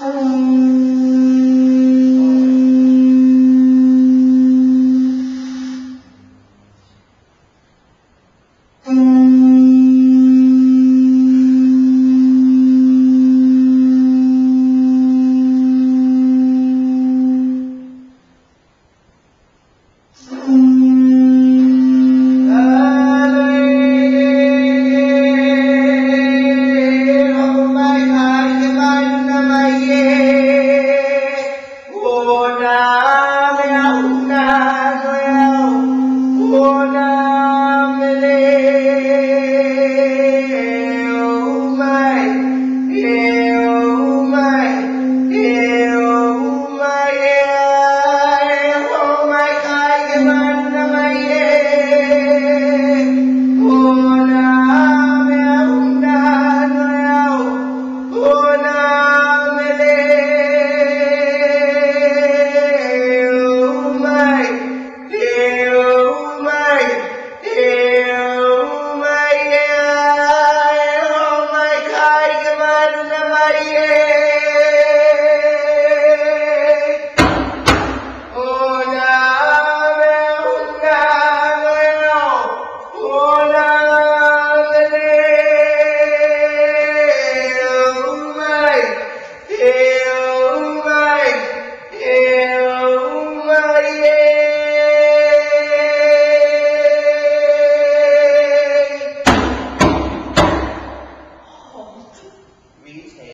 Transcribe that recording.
Mm-hmm. إِلَّا these days.